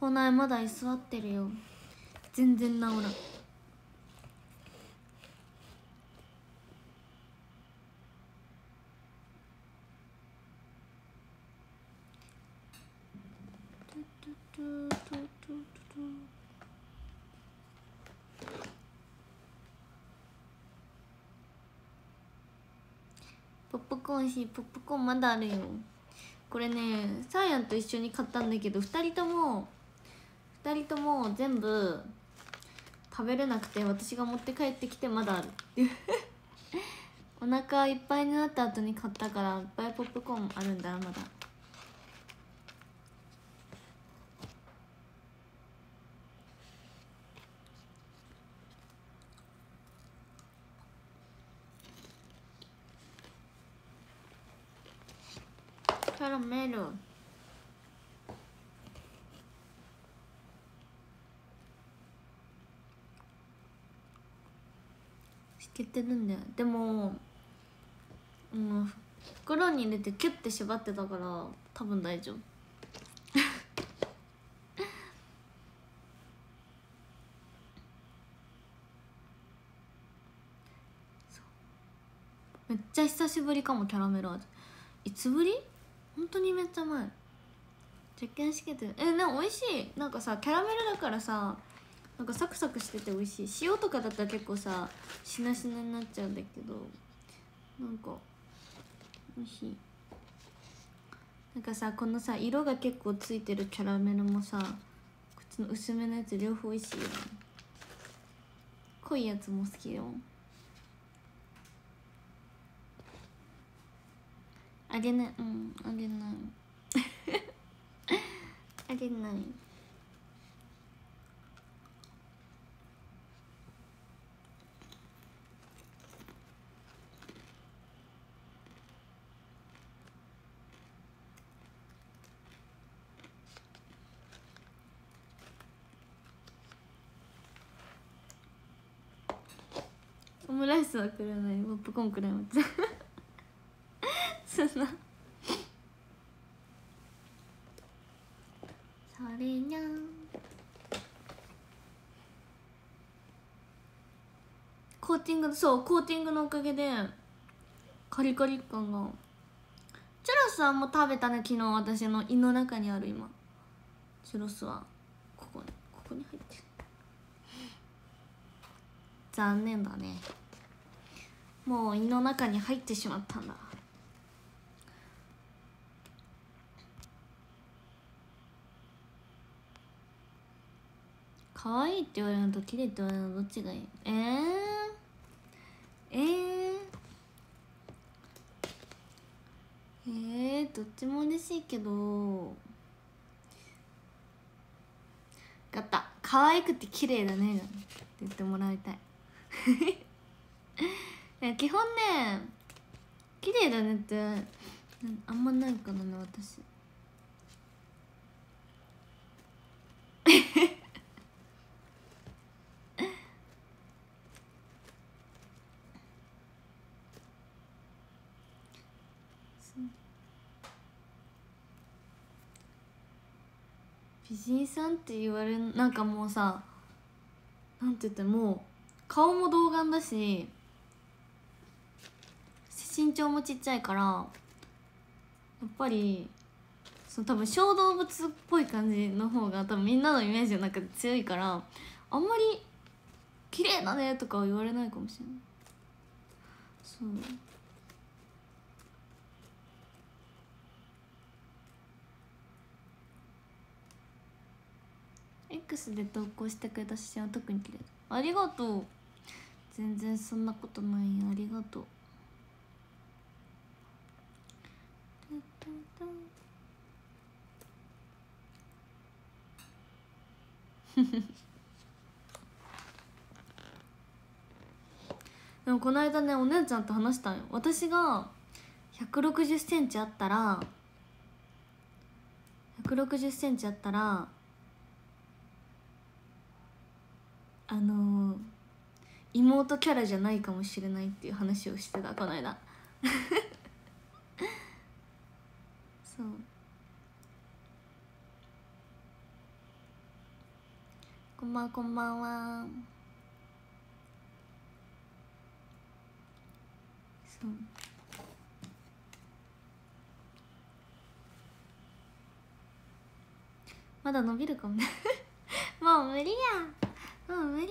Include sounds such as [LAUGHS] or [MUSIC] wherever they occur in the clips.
こないまだ居座ってるよ。全然治らん。ポップコーンしポップコーンまだあるよ。これねサーヤンと一緒に買ったんだけど2人とも2人とも全部食べれなくて私が持って帰ってきてまだある。っていうお腹いっぱいになった後に買ったからいっぱいポップコーンあるんだまだ。キャラメルけてるんだよ。でもうん袋に入れてキュッて縛ってたから多分大丈夫。[LAUGHS] めっちゃ久しぶりかもキャラメル味。いつぶり？本当にめっちゃ前。実験しけてえでも美味しい。なんかさキャラメルだからさなんかサクサクしてて美味しい。塩とかだったら結構さしなしなになっちゃうんだけどなんか美味しい。なんかさこのさ色が結構ついてるキャラメルもさこっちの薄めのやつ両方美味しいよね。濃いやつも好きよ。あげない。うんあげない。あげない。[LAUGHS] ムライスはくれない。ポップコーンくれますそんな。それにゃん。コーティングそうコーティングのおかげでカリカリ感が。チュロスはもう食べたね昨日私の胃の中にある今。チュロスはここにここに入ってる。残念だね。もう胃の中に入ってしまったんだ。可愛いって言われるのと綺麗って言われるのどっちがいい？えー、えー、えー、どっちも嬉しいけど。分かった。可愛くて綺麗だね。って言ってもらいたい。基本ね綺麗だねって。あんまないからね私。美人さんって言われんなんかもうさなんて言ってもう顔も童顔だし身長もちっちゃいからやっぱりその多分小動物っぽい感じの方が多分みんなのイメージの中で強いからあんまり「綺麗だね」とかは言われないかもしれない。そう。X で投稿してくれた写真は特に綺麗。ありがとう。全然そんなことないありがとう。[LAUGHS] でもこの間ねお姉ちゃんと話したんよ。私が1 6 0ンチあったら1 6 0ンチあったらあのー、妹キャラじゃないかもしれないっていう話をしてたこの間。そう。こんばんは。こんばんは。そう。まだ伸びるかも。ね [LAUGHS] もう無理や。もう無理や。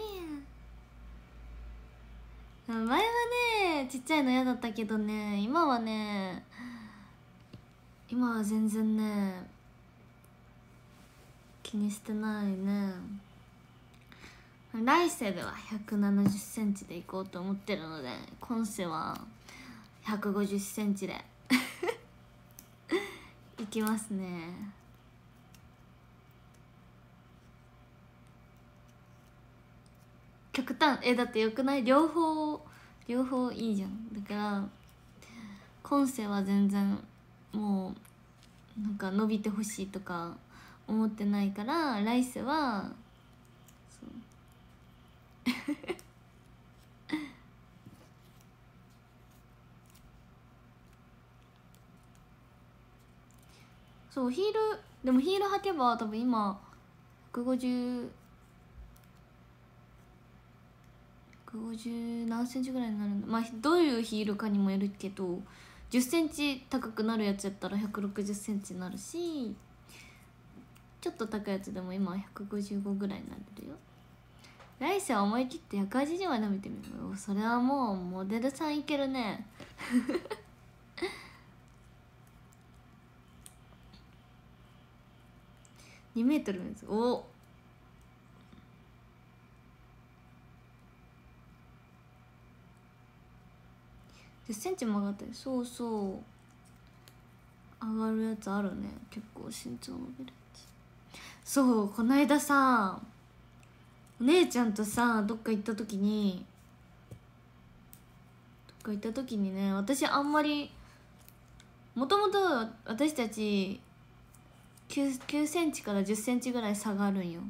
前はねちっちゃいの嫌だったけどね今はね今は全然ね気にしてないね。来世では1 7 0センチでいこうと思ってるので今世は1 5 0センチで。[LAUGHS] いきますね。極端。えだってよくない？両方両方いいじゃん。だから今世は全然もうなんか伸びてほしいとか思ってないから来世はそう。[LAUGHS] そうヒールでもヒール履けば多分今150 150何センチぐらいになるんだ。まあどういうヒールかにもよるけど1 0センチ高くなるやつやったら1 6 0センチになるしちょっと高いやつでも今は155ぐらいになってるよ。来世は思い切って180まで見てみるそれはもうモデルさんいけるね。[LAUGHS] 2メートルです。お1 0ンチ曲がってそうそう。上がるやつあるね。結構身長伸びるやつ。そうこないださお姉ちゃんとさどっか行った時にどっか行った時にね私あんまりもともと私たち 9, 9センチから1 0センチぐらい差がるんよ。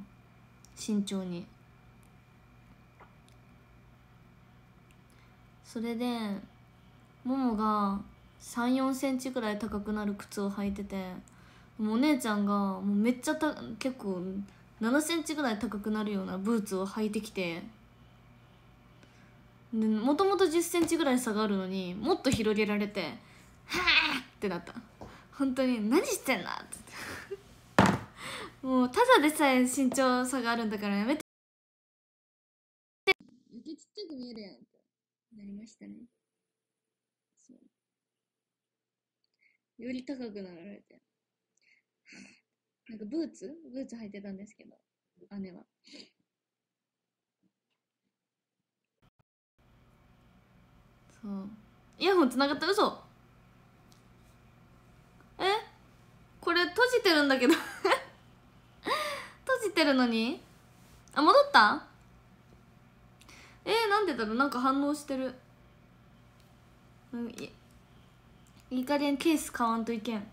身長に。それでももが3 4センチぐらい高くなる靴を履いててもうお姉ちゃんがもうめっちゃた結構7センチぐらい高くなるようなブーツを履いてきてでもともと1 0センチぐらい差があるのにもっと広げられて「はあ!」ってなった本当に「何してんだ!」って [LAUGHS] もうただでさえ身長差があるんだからやめてちっちゃく見えるやんってなりましたねより高くなられてなんかブーツ？ブーツ履いてたんですけど姉は。そう。イヤホンつながった嘘え？これ閉じてるんだけど。[LAUGHS] 閉じてるのに？あ戻った？えー、なんでだろう？なんか反応してる。うんいいい加減ケース買わんといけん。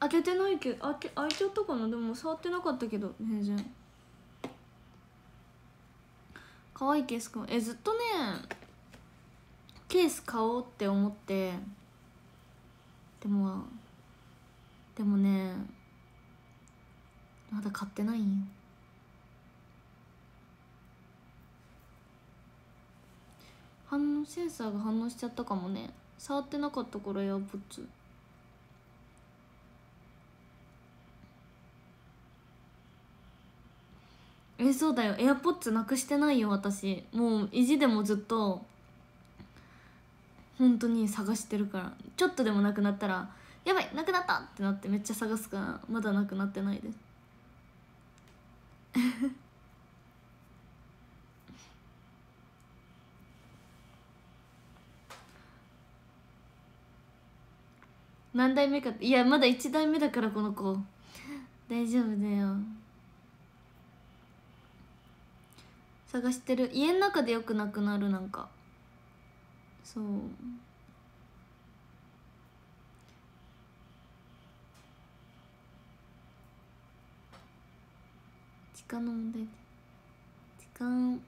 開けてないけど開け開いちゃったかな？でも触ってなかったけど全然。可愛いケース買う。えずっとねケース買おうって思って。でもでもねまだ買ってないんよ。反応センサーが反応しちゃったかもね。触ってなかったからエアポッツえそうだよ。エアポッツなくしてないよ私。もう意地でもずっと本当に探してるから。ちょっとでもなくなったらやばいなくなったってなってめっちゃ探すからまだなくなってないで。す何代目かいやまだ1代目だからこの子。大丈夫だよ。探してる。家の中でよくなくなるなんか。そう。時間の問題。時間。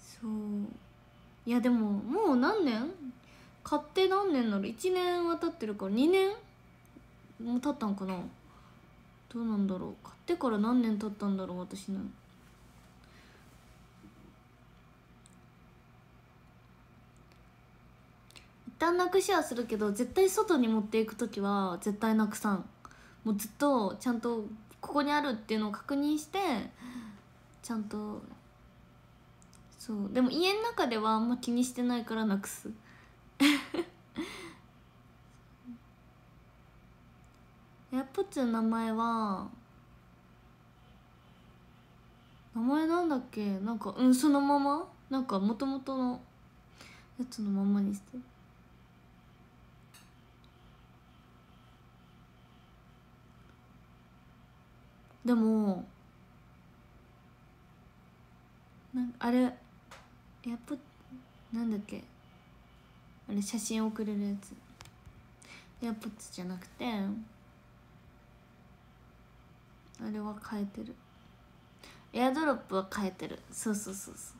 そう。いやでももう何年？買って何年なの1年は経ってるから2年もう経ったんかな？どうなんだろう？買ってから何年経ったんだろう？私の。一旦なくしはするけど絶対外に持っていく時は絶対なくさん。もうずっとちゃんとここにあるっていうのを確認してちゃんとそう。でも家の中ではあんま気にしてないからなくす。エアポッツの名前は名前なんだっけ？なんかうんそのまま？なんかもともとのやつのままにして。でもなんあれやっぱなんだっけ？あれ写真送れるやつ。エアポッツじゃなくてあれは変えてる。エアドロップは変えてる。そうそうそうそ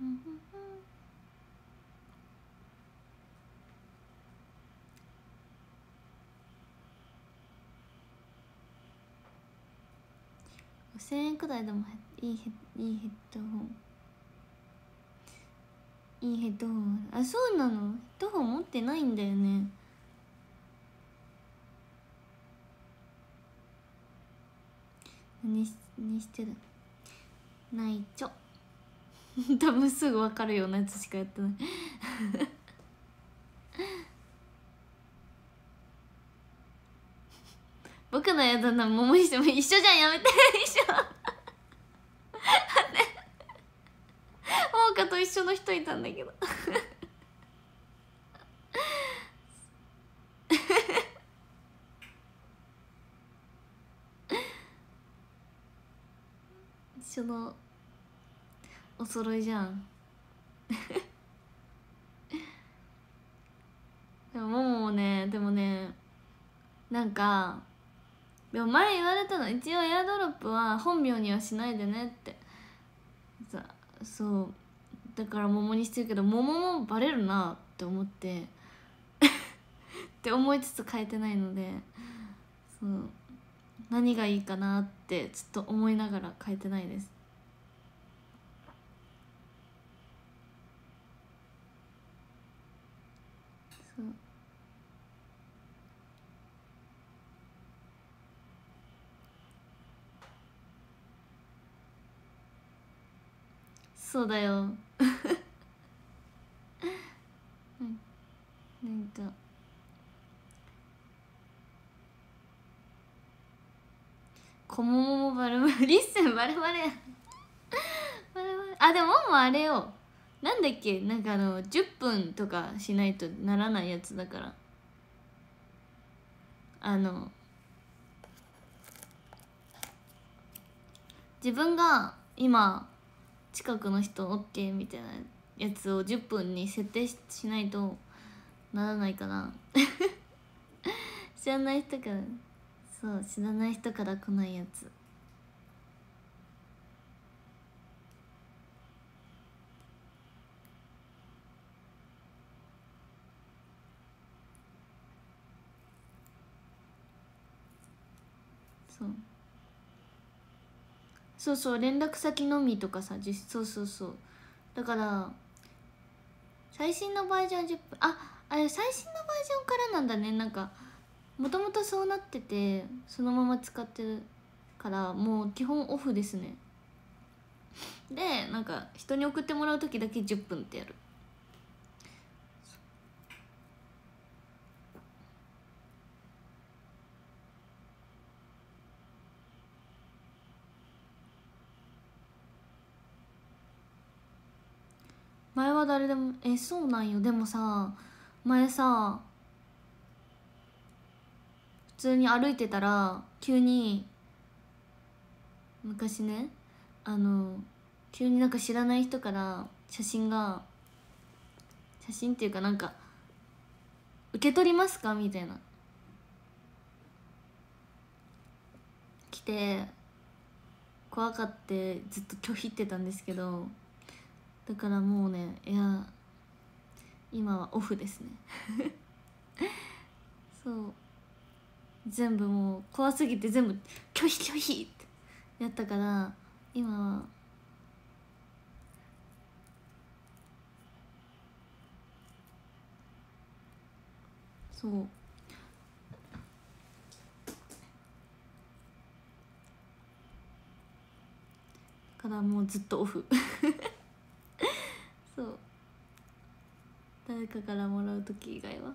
う。んんん5000円くらいでもいいヘいいヘッドホン。いいヘッドホン。あそうなの？ヘッドホン持ってないんだよね。何し何してる？ないちょ。[LAUGHS] 多分すぐ分かるようなやつしかやってない。[LAUGHS] 僕のやだな桃にしも一緒じゃんやめて。一緒。[LAUGHS] 桃花と一緒の人いたんだけど。一緒のお揃いじゃん。でももももねでもねなんかでも前言われたの一応エアドロップは本名にはしないでねって。そう。だから桃にしてるけど桃もバレるなって思って。[LAUGHS] って思いつつ変えてないので。そう。何がいいかなってちょっと思いながら変えてないですそうそうだよ。う [LAUGHS] んなんか。こもももバルバルリッスンバレバレバレバレあでもももあれよ。なんだっけ？なんかあの10分とかしないとならないやつだから。あの。自分が今近くの人 OK みたいなやつを10分に設定しないとならないかな。[LAUGHS] 知らない人からそう知らない人から来ないやつ。そう。そうそう連絡先のみとかさ実そうそうそう。だから最新のバージョン10分ああれ最新のバージョンからなんだね。なんかもともとそうなっててそのまま使ってるからもう基本オフですね。でなんか人に送ってもらう時だけ10分ってやる。前は誰でもえそうなんよ。でもさ前さ普通に歩いてたら急に昔ねあの急になんか知らない人から写真が写真っていうかなんか「受け取りますか?」みたいな。来て怖かってずっと拒否ってたんですけど。だからもうねいや今はオフですね。[LAUGHS] そう。全部もう怖すぎて全部拒否拒否ってやったから今はそう。だからもうずっとオフ。[LAUGHS] そう。誰かからもらう時以外は。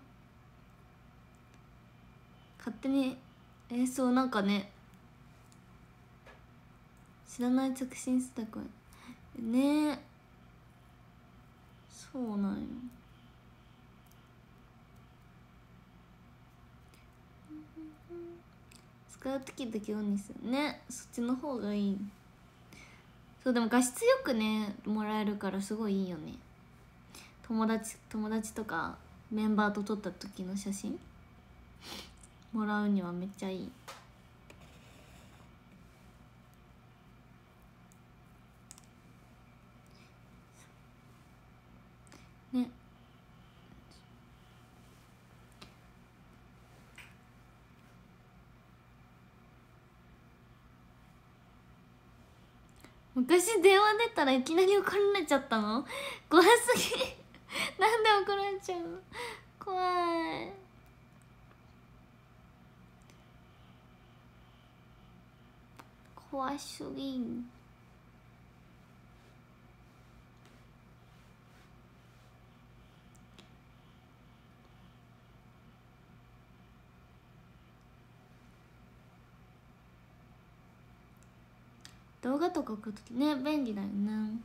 勝手にえー、そうなんかね。知らない着信した声。ね。えそうなんよ。使う時だけオンにする。ね。そっちの方がいい。そうでも画質よくねもらえるからすごいいいよね。友達友達とかメンバーと撮った時の写真？もらうにはめっちゃいい。ね。昔電話出たらいきなり怒られちゃったの？怖すぎ。なんで怒られちゃうの？怖い。怖すぎん。動画とか送るときね便利だよね。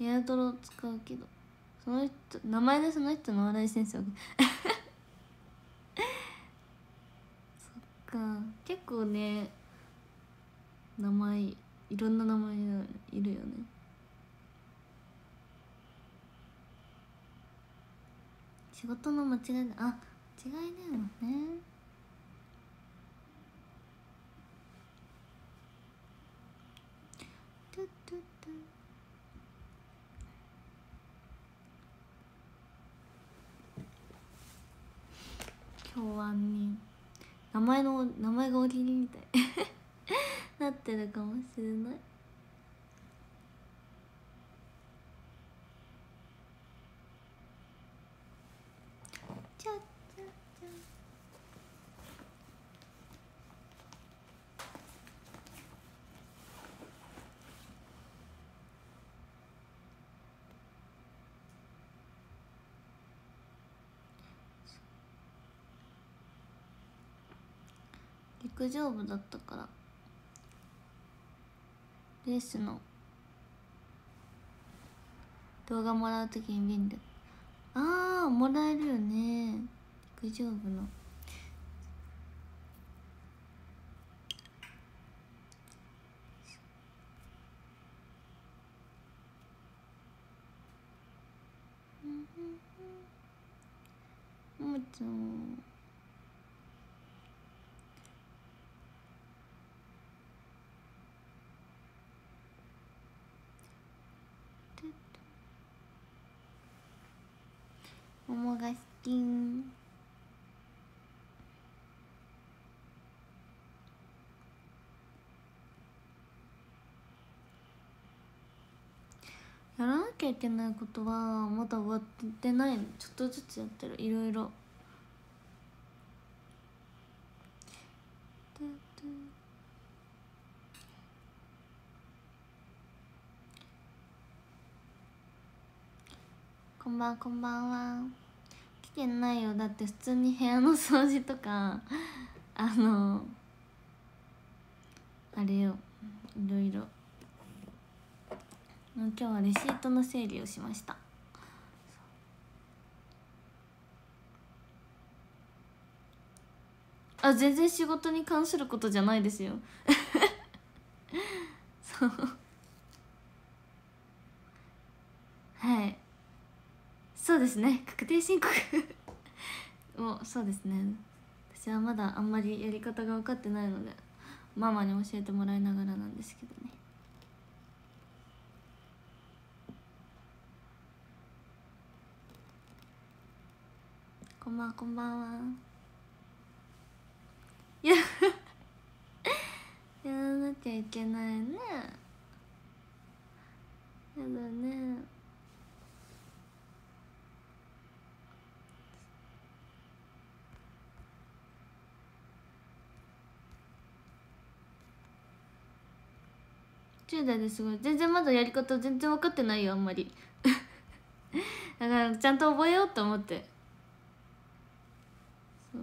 エアドロ使うけど。その人名前でその人の笑い先生 [LAUGHS] そっか。結構ね名前いろんな名前がいるよね。仕事の間違いだ。あ間違いだよね。京安に名前の名前がお気に入りみたい。[LAUGHS] なってるかもしれないちゃっ陸上部だったからレースの動画もらう時に便利ああもらえるよね陸上部のももちゃん桃が好き。やらなきゃいけないことはまだ終わってないの。ちょっとずつやってる。いろいろ。こんばんこんばんは。てないよ。だって普通に部屋の掃除とか [LAUGHS] あのあれよ。いろいろ。今日はレシートの整理をしました。あ全然仕事に関することじゃないですよ。[LAUGHS] そう。はい。そうですね。確定申告。もうそうですね。私はまだあんまりやり方が分かってないのでママに教えてもらいながらなんですけどね。こんばんこんばんは。い [LAUGHS] ややらなきゃいけないね。やだね。10代ですごい。全然まだやり方全然分かってないよあんまり。[LAUGHS] だからちゃんと覚えようと思ってそ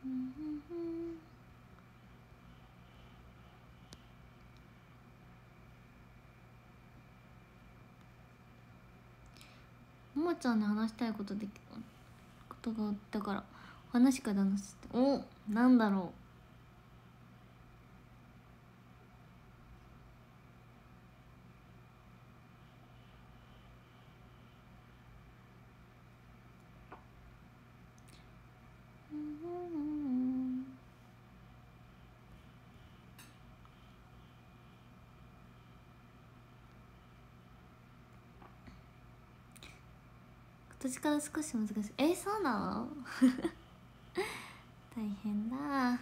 うももちゃんに話したいことできことがあったから話から話しておなんだろう今年から少し難しい。えそうなの？[LAUGHS] 大変だ。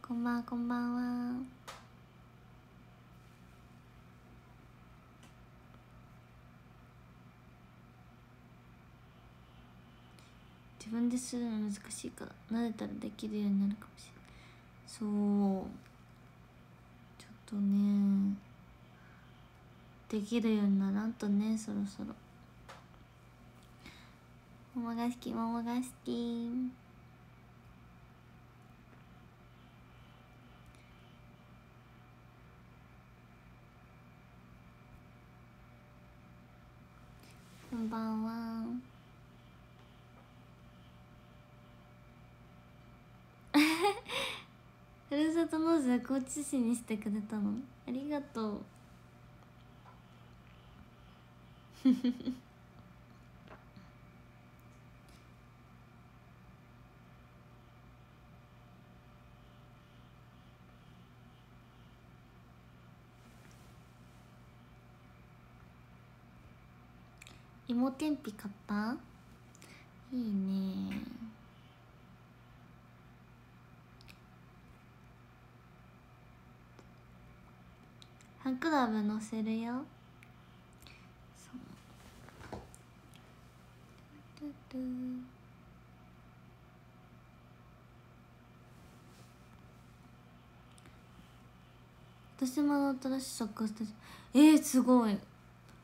こんばんはこんばんは。自分でするの難しいから慣れたらできるようになるかもしれない。そう。とねできるようにならんとねそろそろ。桃が好き桃が好き。こんばんは。[LAUGHS] ふるさと納税高知市にしてくれたの？ありがとう。[LAUGHS] 芋けんぴ買った？いいね。ファンクラブ載せるよ。そう。トゥトゥ私も新しいサッカースタジオえー、すごい。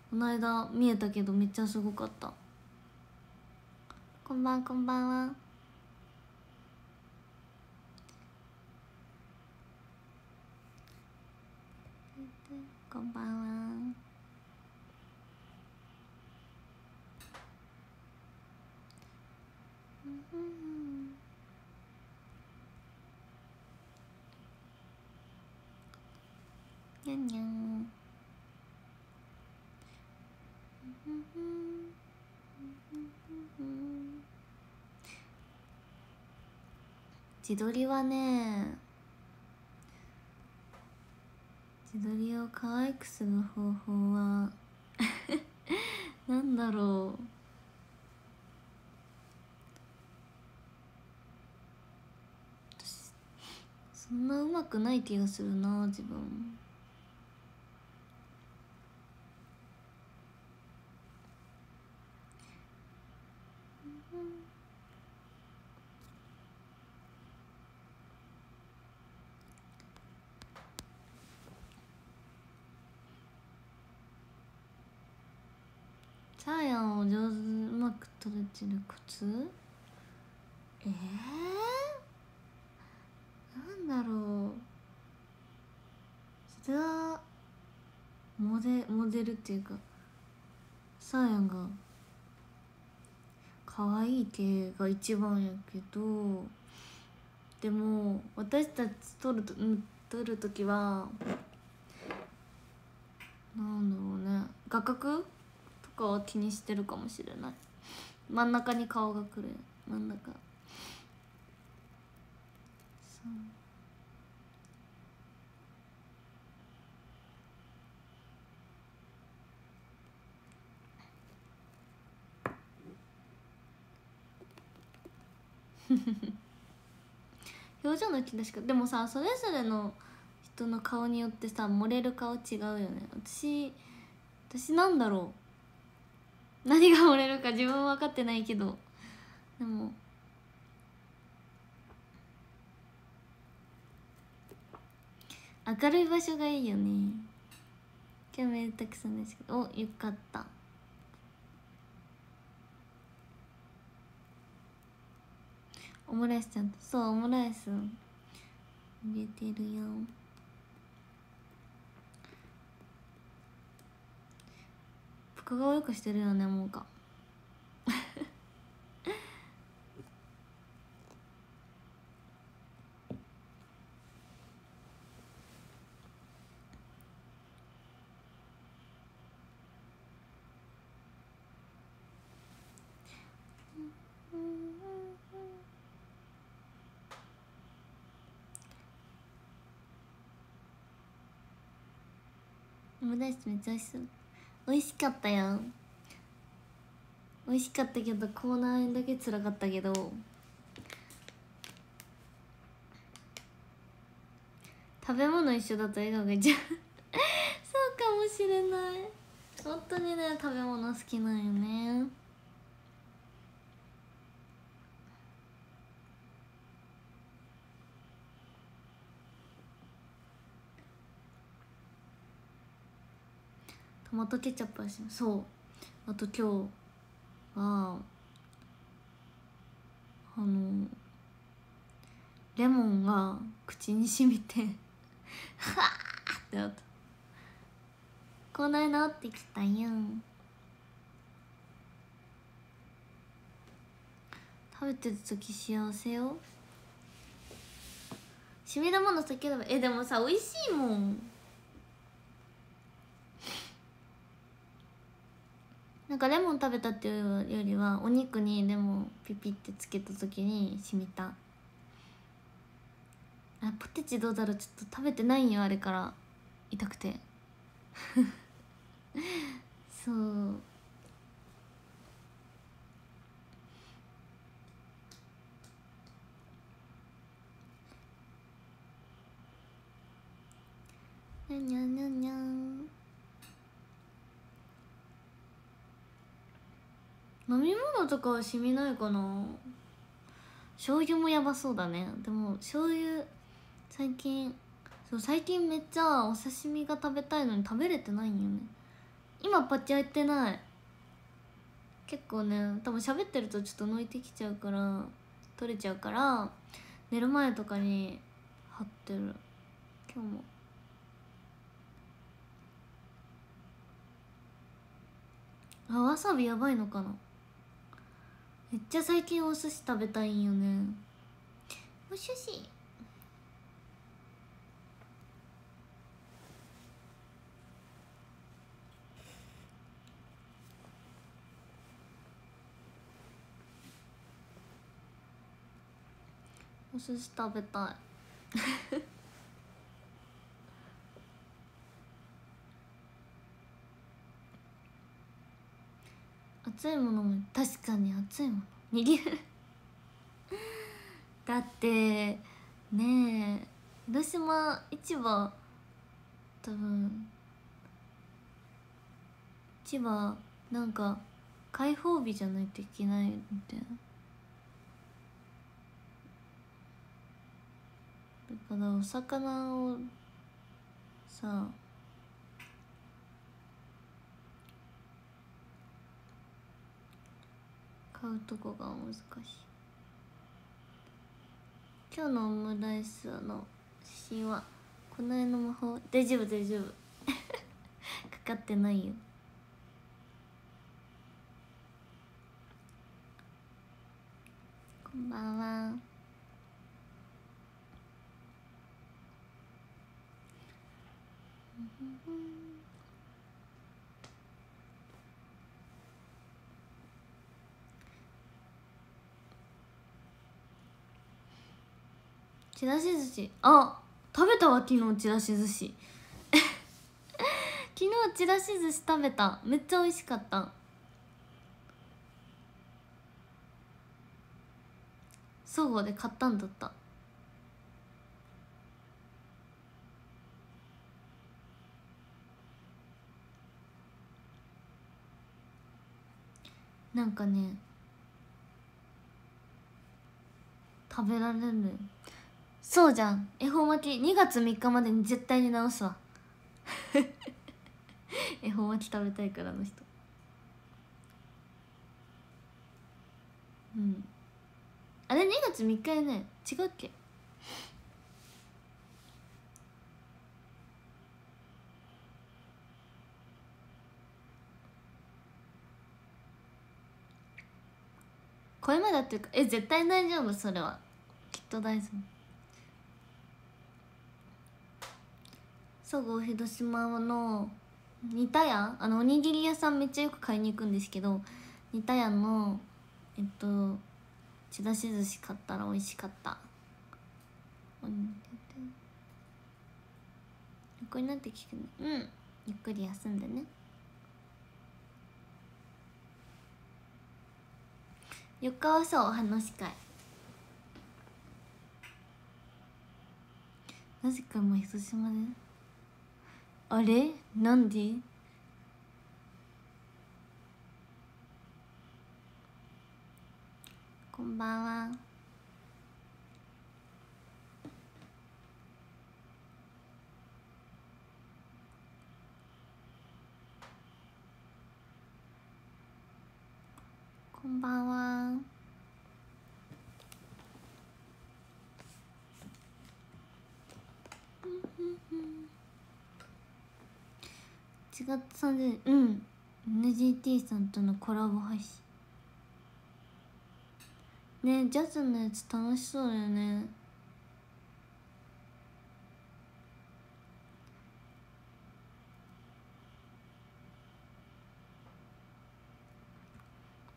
この間見えたけどめっちゃすごかった。こんばんこんばんは。こんばんは。にゃんにゃん。自撮りはね自撮りを可愛くする方法は [LAUGHS] なんだろう。私そんなうまくない気がするな自分。サーヤンを上手うまく取れてるコツ？えー、なんだろう。それはモデモデルっていうかサーヤンが可愛い系が一番やけどでも私たち撮ると撮る時はなんだろうね。画角？かは気にしてるかもしれない。真ん中に顔がくる。真ん中。そう。表情の引き出しかでもさそれぞれの人の顔によってさ盛れる顔違うよね。私私なんだろう。何が盛れるか自分は分かってないけど。でも。明るい場所がいいよね。今日めたくさんですけど。およかった。オムライスちゃんと。そうオムライス。入れてるよ。深顔よくしてるよねもうか。オムライスめっちゃ美味しそう。美味しかったよ美味しかったけどコーナーだけつらかったけど。食べ物一緒だと笑顔がいっちゃそうかもしれない。本当にね食べ物好きなんよね。トマトケチャップはします。そう。あと今日はあのレモンが口にしみてはあってなった。こないなってきたよ食べてる時幸せよ。しみるもの避ければえでもさ美味しいもん。なんかレモン食べたっていうよりはお肉にレモンピピってつけた時に染みた。あポテチどうだろうちょっと食べてないんよあれから。痛くて。[LAUGHS] そう。にゃにゃにゃにゃん。飲み物とかは染みないかな。醤油もやばそうだね。でも醤油最近そう最近めっちゃお刺身が食べたいのに食べれてないんよね。今パッチ開いてない。結構ね多分喋ってるとちょっと抜いてきちゃうから取れちゃうから寝る前とかに貼ってる。今日も。あわさびやばいのかな。めっちゃ最近お寿司食べたいんよね。お寿司？お寿司食べたい [LAUGHS] 熱いものも確かに熱いもの。握る。だってねえ広島市場多分市場なんか開放日じゃないといけないみたいな。だからお魚をさ買うとこが難しい。今日のオムライスの写真はこの絵の魔法。大丈夫大丈夫。[LAUGHS] かかってないよ。こんばんは。ちらし寿司。あ食べたわ昨日ちらし寿司。[LAUGHS] 昨日ちらし寿司食べた。めっちゃ美味しかった。そごうで買ったんだった。なんかね食べられる。そうじゃん。恵方巻き2月3日までに絶対に直すわ。[LAUGHS] 恵方巻き食べたいからの人。うん。あれ2月3日やね。違うっけ？これまでっていうか。え絶対大丈夫それは。きっと大丈夫。そごう広島の似たやあのおにぎり屋さんめっちゃよく買いに行くんですけど似たやのえっとちらし寿司買ったら美味しかった。横になって聞くねうん。ゆっくり休んでね。4日はそうお話し会。なぜかもう広島で。あれ？なんで？こんばんは。こんばんは。1月30うん。NGT さんとのコラボ配信。ねジャズのやつ楽しそうだよね。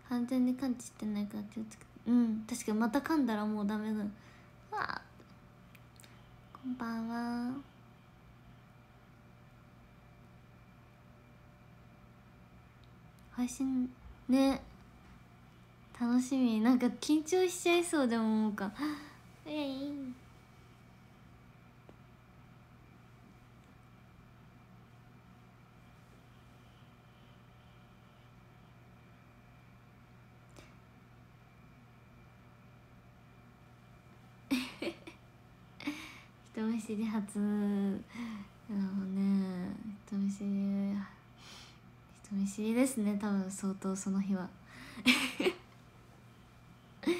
完全に感知してないから気をつけて。うん。確かにまた噛んだらもうダメだ。わあ。こんばんは配信ね。楽しみ。なんか緊張しちゃいそうでももうか。え [LAUGHS] い人見知り初。なのね。人見知り人見知りですね多分相当その日は。[LAUGHS] そう。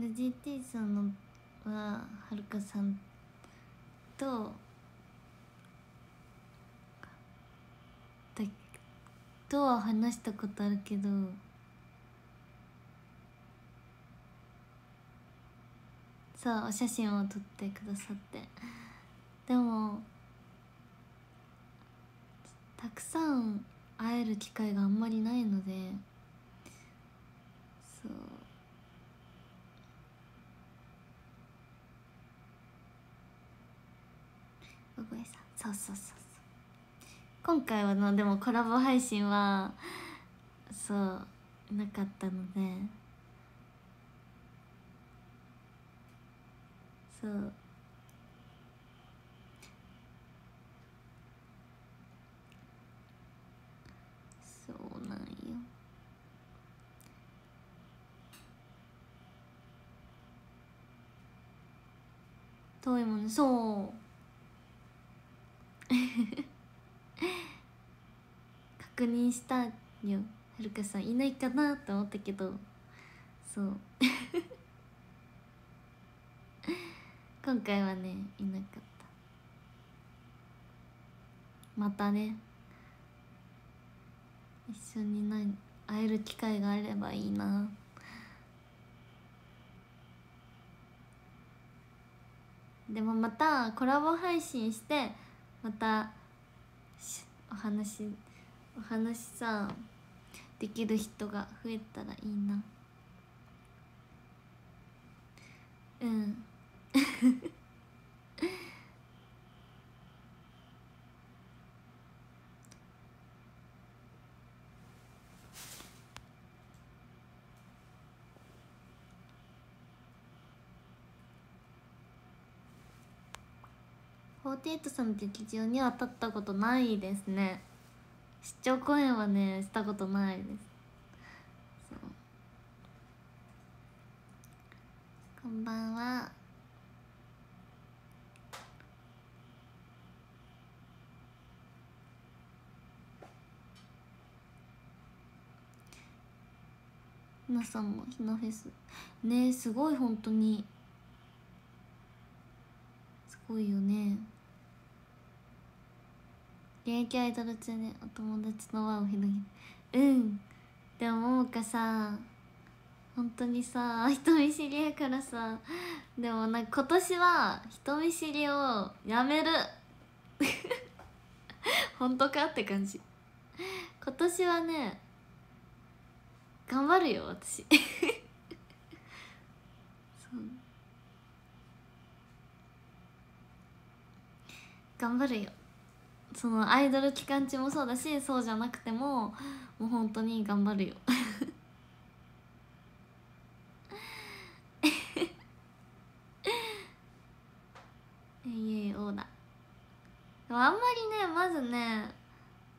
で GT さんのははるかさんとだとは話したことあるけどそうお写真を撮ってくださって。でもたくさん会える機会があんまりないのでそう。うぐいさん。そうそうそうそう。今回はのでもコラボ配信はそうなかったので。そうそうなんよ。遠いもんねそう。確認したよ。はるかさんいないかなって思ったけど。そう。今回はねいなかった。またね一緒にな会える機会があればいいな。でもまたコラボ配信してまたお話お話さできる人が増えたらいいな。うん。[LAUGHS] フォーテイトさんの劇場には立ったことないですね。出張公演はねしたことないです。こんばんは。皆さんもひなフェス。ねすごい本当に。すごいよね。現役アイドル中にお友達の輪を広げるうん。でもももかさ本当にさ人見知りやからさ。でもなんか今年は人見知りをやめる。[LAUGHS] 本当かって感じ。今年はね頑張るよ私。[LAUGHS] そう。頑張るよ。そのアイドル期間中もそうだしそうじゃなくてももう本当に頑張るよ。[LAUGHS] いえオーダあんまりねまずね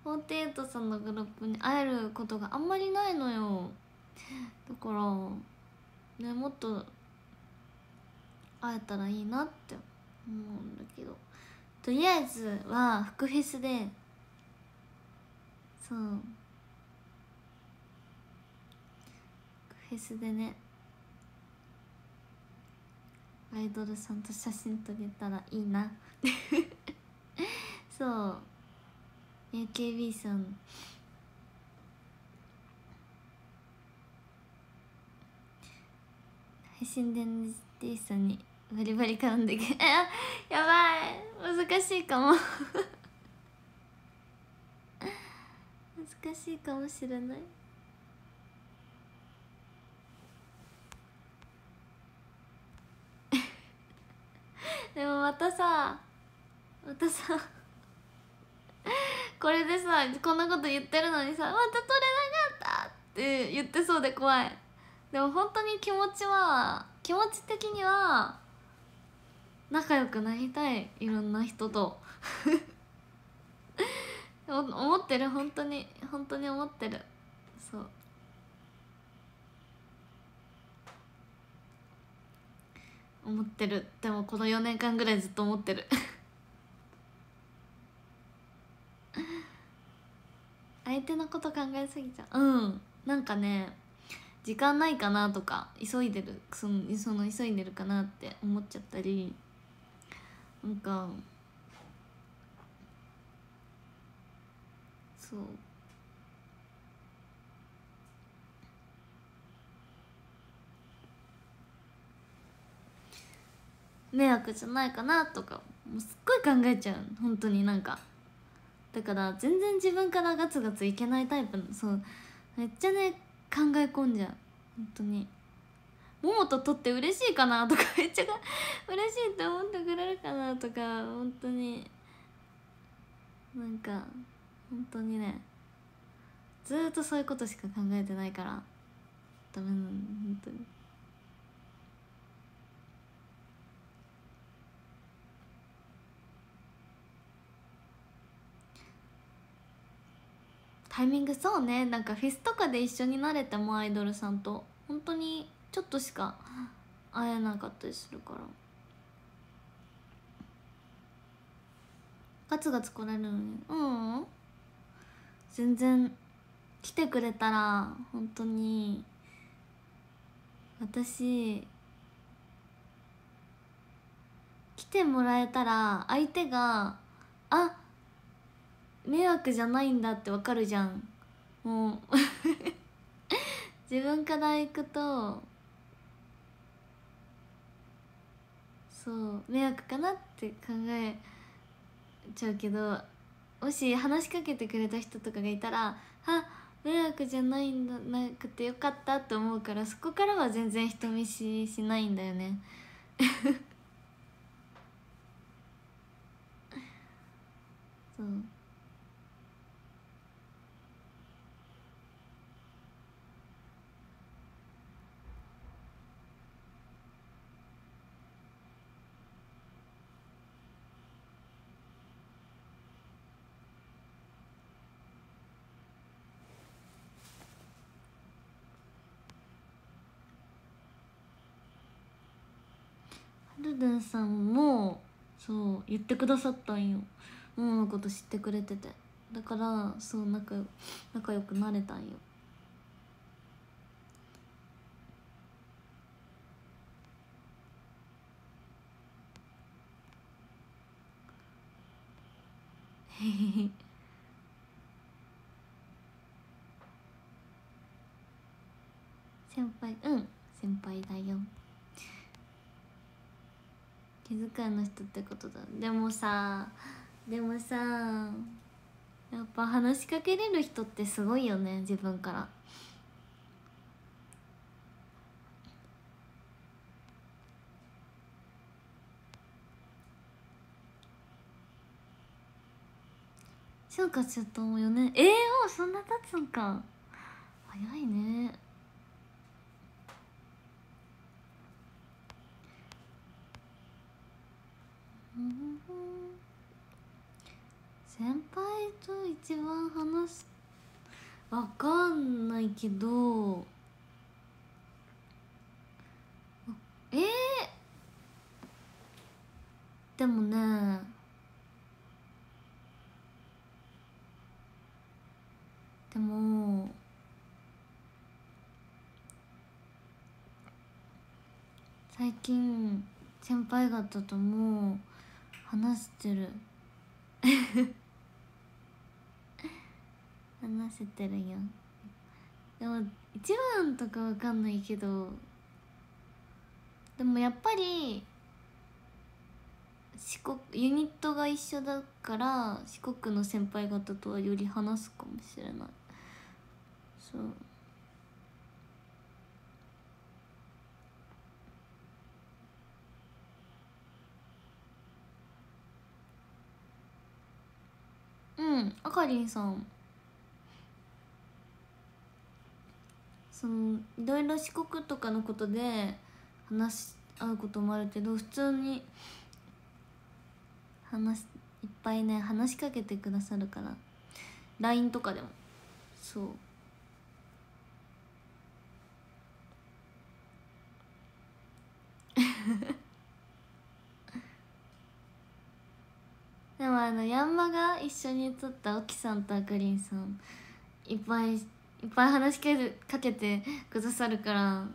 48さんのグループに会えることがあんまりないのよ。だからねもっと会えたらいいなって思うんだけどとりあえずは福フェスでそう福フェスでねアイドルさんと写真撮れたらいいな [LAUGHS] そう AKB さん配信で一緒にバリバリ絡んでけ [LAUGHS] やばい。難しいかも。[LAUGHS] 難しいかもしれない。[LAUGHS] でもまたさまたさこれでさこんなこと言ってるのにさ「また取れなかった!」って言ってそうで怖い。でも本当に気持ちは気持ち的には仲良くなりたいいろんな人と。[LAUGHS] 思ってる？本当に本当に思ってる。そう。思ってる。でもこの4年間ぐらいずっと思ってる。[LAUGHS] 相手のこと考えすぎちゃう。うん。なんかね時間ないかなとか急いでるそのその急いでるかなって思っちゃったりなんかそう。迷惑じゃないかなとかもうすっごい考えちゃう。本当になんか。だから全然自分からガツガツいけないタイプのそう。めっちゃね考え込んじゃう本当に桃と撮って嬉しいかなとか [LAUGHS] めっちゃ嬉しいって思ってくれるかなとか本当になんか本当にねずっとそういうことしか考えてないからダメなの本当に。タイミングそうね。なんかフェスとかで一緒になれてもアイドルさんと。本当にちょっとしか会えなかったりするから。ガツガツ来れるのに。うん。全然来てくれたら本当に。私来てもらえたら相手があ迷惑じゃないんだってわかるじゃん。もう。[LAUGHS] 自分から行くと。そう。迷惑かなって考えちゃうけど。もし話しかけてくれた人とかがいたらあ迷惑じゃないんだなくてよかったって思うからそこからは全然人見知りしないんだよね。[LAUGHS] そう。はるるんさんもそう言ってくださったんよ。もものこと知ってくれてて。だからそう仲よ仲良くなれたんよ。へへへ先輩うん。先輩だよ。気遣いの人ってことだ。でもさでもさやっぱ話しかけれる人ってすごいよね自分から。そうかちょっともう4年えー、もうそんな経つんか。早いね。先輩と一番話すわかんないけどえー、でもねでも最近先輩方とも話してる。[LAUGHS] 話せてるよでも一番とかわかんないけどでもやっぱり四国ユニットが一緒だから四国の先輩方とはより話すかもしれない。そう。うんあかりんさん。そのいろいろ四国とかのことで話し合うこともあるけど普通に話いっぱいね話しかけてくださるから。LINE とかでも。そう。[LAUGHS] あのヤンマが一緒に撮った沖さんとあかりんさんいっぱいいっぱい話しかけてくださるから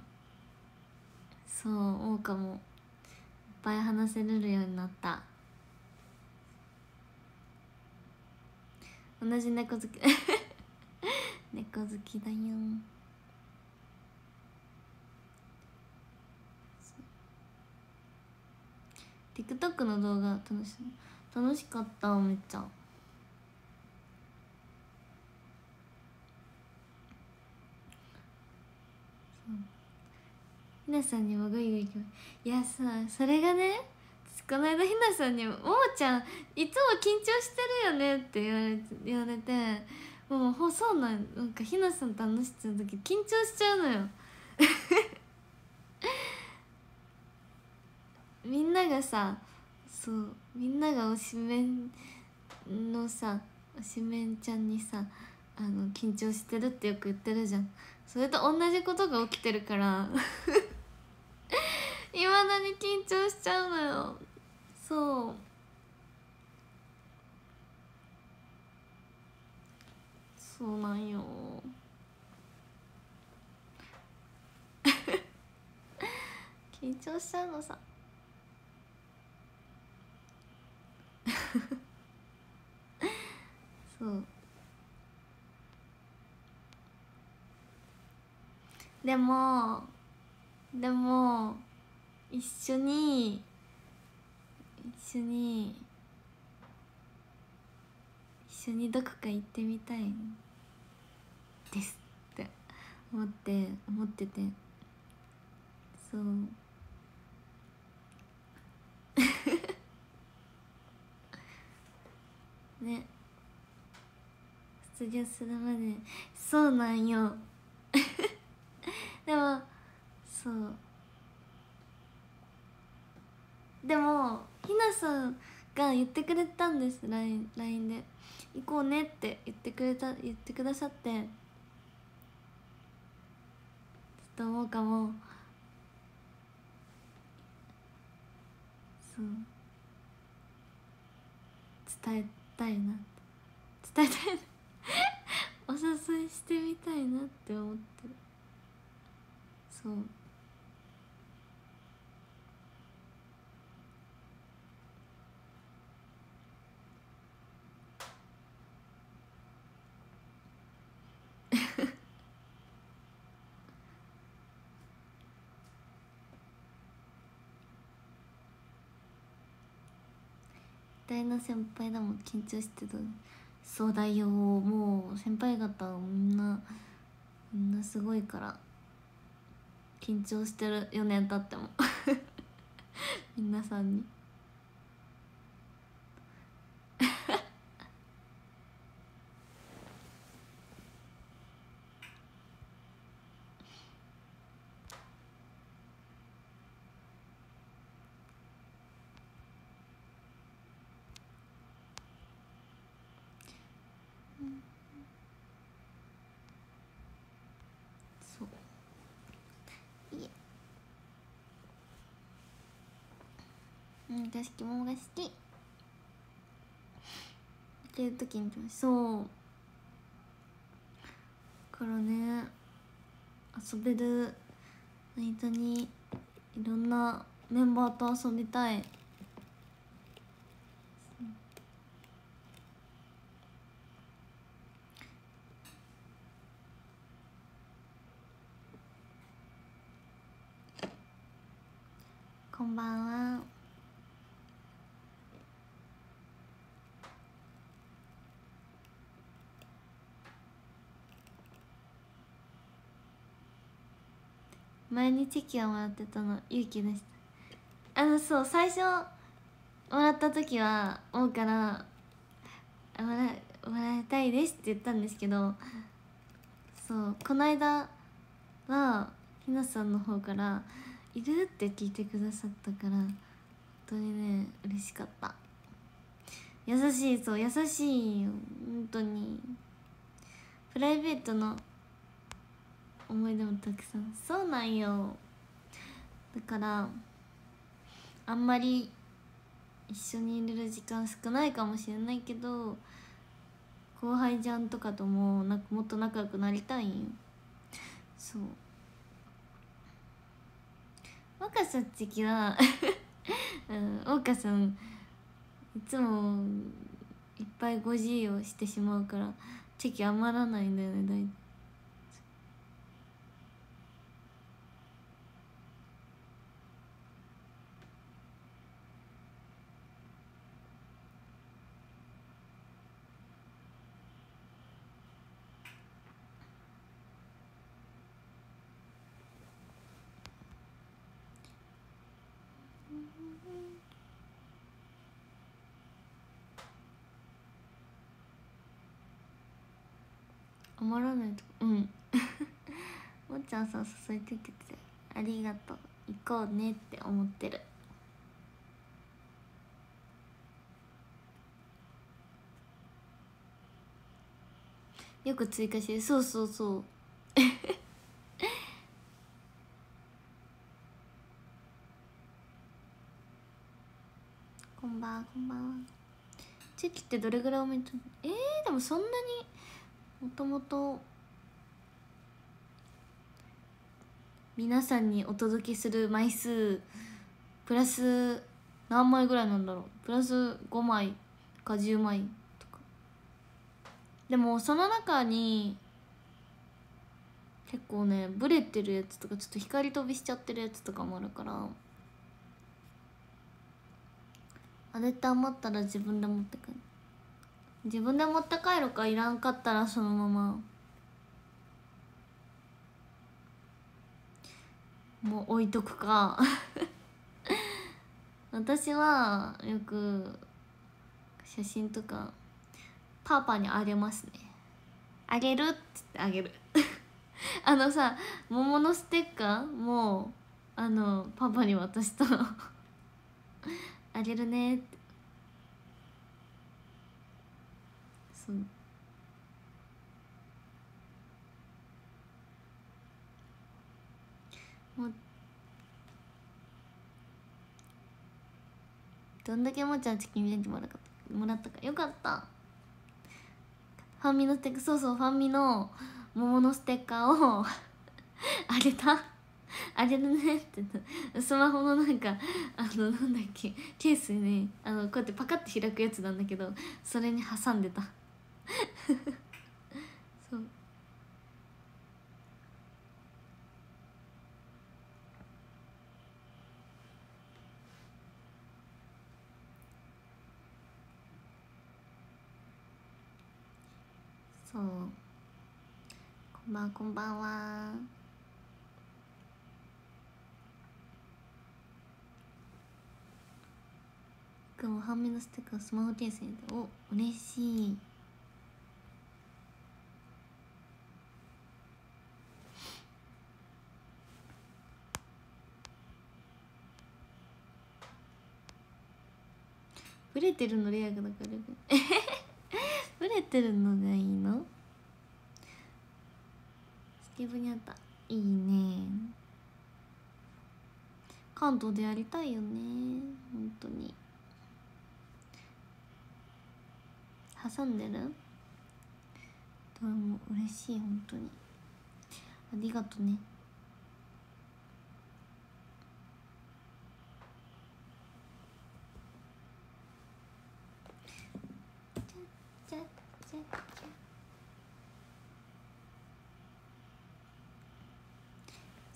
そう思うかも。いっぱい話せれるようになった。同じ猫好き。[LAUGHS] 猫好きだよ。TikTok の動画楽し楽しかっためっちゃ。ひなさんにもグイグイいやさそれがねこの間ひなさんにも「ももちゃんいつも緊張してるよね」って言われて言われてもうほそうなんなんかひなさんと話してる時緊張しちゃうのよ。[LAUGHS] みんながさそう。みんなが推しメンのさ推しメンちゃんにさあの緊張してるってよく言ってるじゃん。それと同じことが起きてるから。[LAUGHS] いまだに緊張しちゃうのよ。そう。そうなんよ。[LAUGHS] 緊張しちゃうのさ。そう。でもでも一緒に一緒に一緒にどこか行ってみたいですって思って思ってて。そうね卒業するまでそうなんよ。[LAUGHS] でもそう。でもひなさんが言ってくれたんです。LINE, LINE で「行こうね」って言ってくれた言ってくださって。ちょっと思うかも。そう。伝えたいな。伝えたいな。[LAUGHS] お誘いしてみたいなって思ってる。そう。[LAUGHS] 大の先輩だもん緊張してたそうだよもう先輩方みんなみんなすごいから緊張してる4年経っても [LAUGHS] 皆さんにそういえうん私着物が好き。っていう時にそう。からね遊べる間にいろんなメンバーと遊びたい。こんばんは。前にチェキをもらってたの勇気でしたあのそう最初もらった時は王からあもらもらいたいですって言ったんですけどそうこの間はひなさんの方から「いる?」って聞いてくださったから本当にね嬉しかった。優しいそう優しいよ本当に。プライベートの思い出もたくさん。そうなんよ。だからあんまり一緒にいれる時間少ないかもしれないけど後輩ちゃんとかともなんかもっと仲良くなりたいんよ。そう。若さっちきは [LAUGHS] うん岡さんいつもいっぱい5時をしてしまうからチェキ余らないんだよね大体。余らないとうん。[LAUGHS] もっちゃんさん誘いてててありがとう。行こうねって思ってる。よく追加してそうそうそう。[LAUGHS] こんばんこんばんは。チェキってどれぐらいおめでとう？えー、でもそんなにもともと皆さんにお届けする枚数プラス何枚ぐらいなんだろう。プラス5枚か10枚とか。でもその中に結構ねブレてるやつとかちょっと光飛びしちゃってるやつとかもあるから。あれって余ったら自分で持ってくる。自分で持って帰るかいらんかったらそのまま。もう置いとくか。[LAUGHS] 私はよく写真とかパパにあげますね。あげる？っつってあげる。[LAUGHS] あのさ桃のステッカーもあのパパに渡した [LAUGHS] あげるねってそう。もう。どんだけもちゃんチキンレンジもらったかもらったかよかった。ファンミのステッカーそうそうファンミの桃のステッカーを。[LAUGHS] あげた？あげるねって。スマホのなんかあのなんだっけケースにね。あのこうやってパカッて開くやつなんだけどそれに挟んでた。そう。そう。こんばんこんばんは。今日も半目のステッカースマホケースにお嬉しい。ブレてるのレアだから [LAUGHS] ブレてるのがいいの？スケブにあった。いいね。関東でやりたいよね。本当に。挟んでる？どれも嬉しい本当に。ありがとねちゃちゃちゃちゃ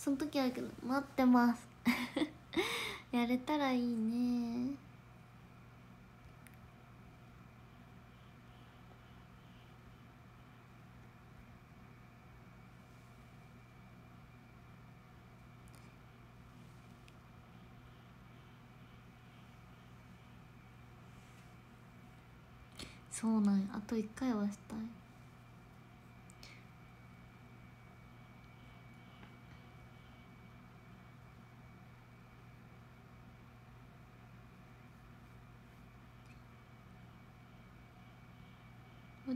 その時は待ってます。[LAUGHS] やれたらいいね。そうなんや。あと一回はしたい。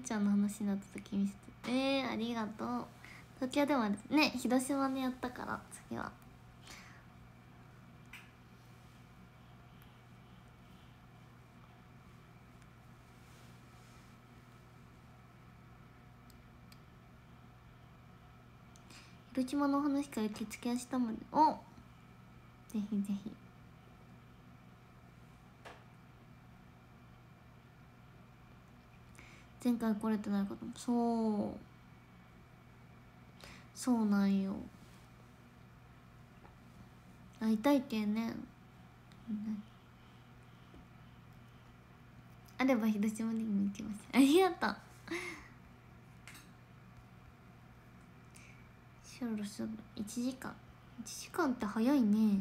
ちゃんの話になった時見せてえー、ありがとう。東京でもね広島でやったから次は。広島の話から受付明日までおぜひぜひ。前回来れてない方も。そう。そうなんよ。会いたいけんね、あれば広島にも行きます。ありがとう。そろそろ1時間。1時間って早いね。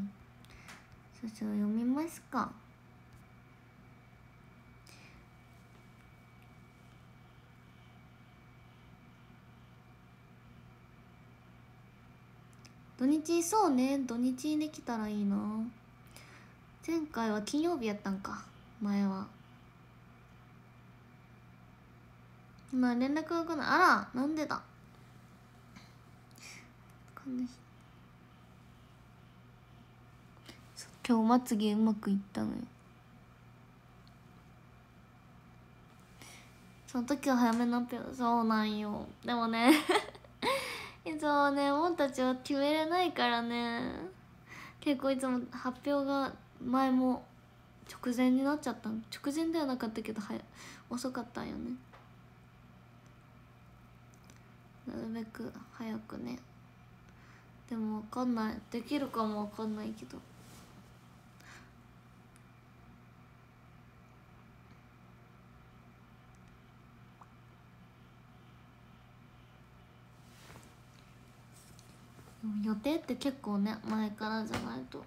そろそろ読みますか。土日そうね。土日にできたらいいな。前回は金曜日やったんか。前は。今連絡が来ない。あらなんでだ。今日まつげうまくいったのよ。その時は早めのピョそうなんよ。でもね。[LAUGHS] いつもねもんたちは決めれないからね。結構いつも発表が前も直前になっちゃった直前ではなかったけど早遅かったんよね。なるべく早くね。でも分かんない。できるかも分かんないけど。予定って結構ね前からじゃないと。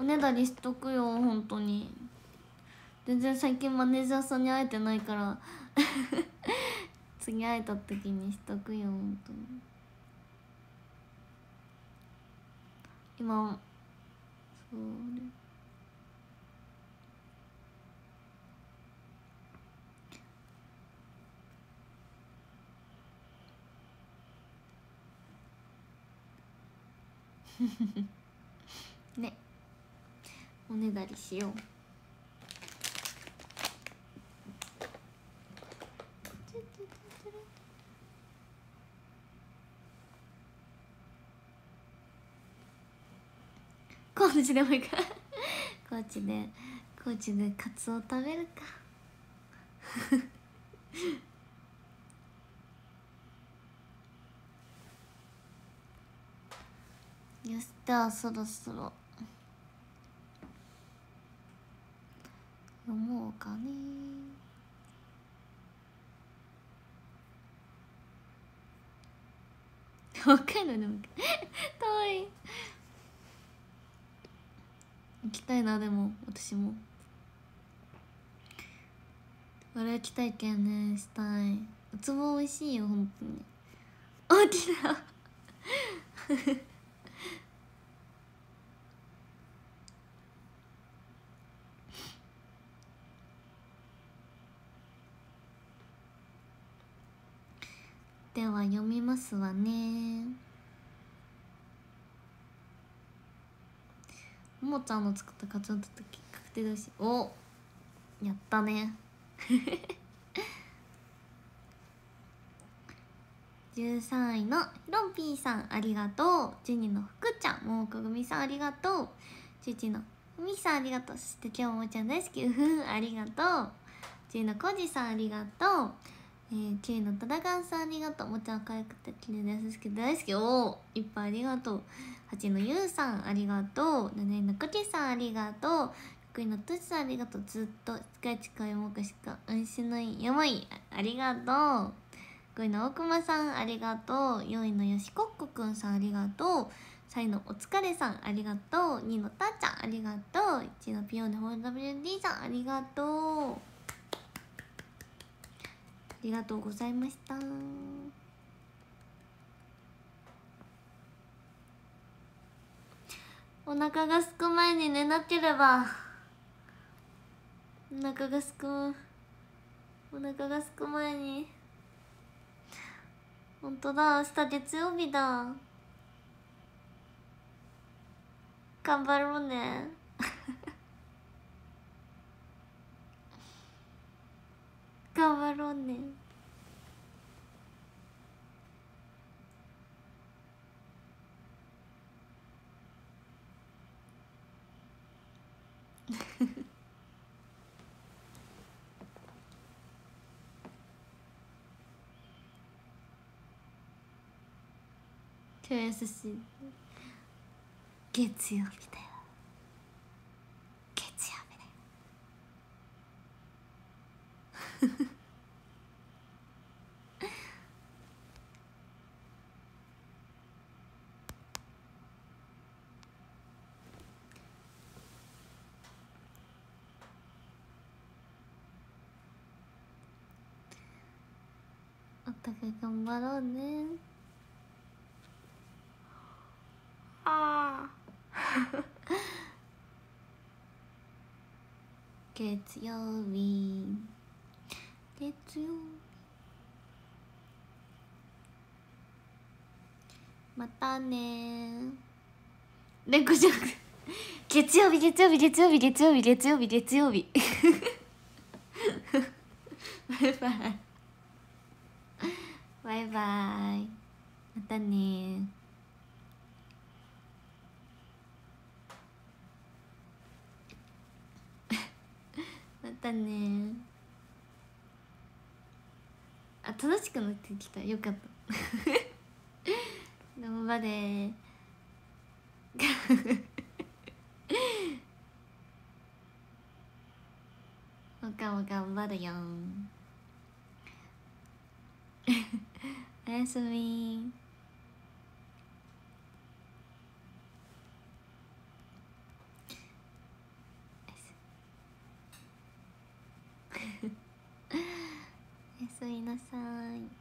おねだりしとくよ本当に。全然最近マネージャーさんに会えてないから。[LAUGHS] 次会えた時にしとくよ本当に。今そう [LAUGHS] ね。おねだりしよう。高知でもいいか高知で高知でカツオ食べるか。よしではそろそろ。読もうかね。北海道でもかわい。行きたいなでも私も。あれ行きたいけんねしたい。うつぼ美味しいよ本当に。あ来たでは読みますわねももちゃんの作ったカツオの時確定だしおやったね13位のヒロピーさんありがとう12の福ちゃんももこぐみさんありがとう11のふみさんありがとうそして今日ももちゃん大好きうふふありがとう10のこじさんありがとうえー、9位のただがんさんありがとうもちゃん可愛くて綺麗で優しくて大好きおおいっぱいありがとう8のゆうさんありがとう7位のくちさんありがとう6位のとしさんありがとうずっと近い近いもかしか安心ないやばいありがとう5位の大熊さんありがとう4位のよしこっこくんさんありがとう3位のお疲れさんありがとう2位のたーちゃんありがとう1位のピオンでホール WD さんありがとうりがとうございました。お腹がすく前に寝なければお腹がすくお腹がすく前に本当だ明日月曜日だ。頑張ろうね。頑張ろうね。超優しい月曜日だよ月曜日だよお互い頑張ろうね。ああ [LAUGHS] 月曜日。月曜日。またね。レコ月曜日月曜日月曜日月曜日月曜日月曜日。バイバイバイバイ。またね。[LAUGHS] またね。あ正しくなってきた。よかった。[LAUGHS] 頑張れ。[LAUGHS] 他も頑張るよ。おやすみ。おやすみ。[LAUGHS] なさい。